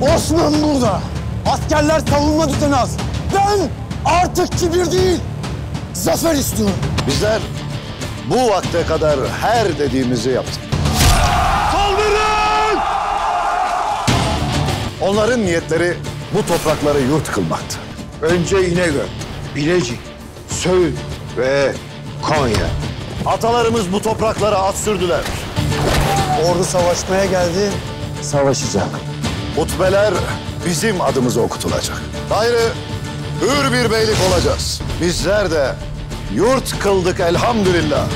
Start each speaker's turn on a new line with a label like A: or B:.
A: Osman burada. Askerler savunma tutanaz. Ben artık kibir değil, zafer istiyorum.
B: Bizler bu vakte kadar her dediğimizi yaptık. Saldırın! Onların niyetleri bu toprakları yurt kılmaktı.
C: Önce İnegöl, Bilecik, Söğüt ve Konya.
B: Atalarımız bu topraklara at sürdüler.
A: Ordu savaşmaya geldi, savaşacak.
B: Hutbeler bizim adımıza okutulacak. Gayrı hür bir beylik olacağız. Bizler de yurt kıldık elhamdülillah.